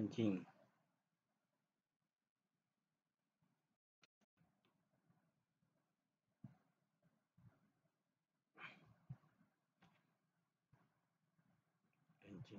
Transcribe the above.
安静安静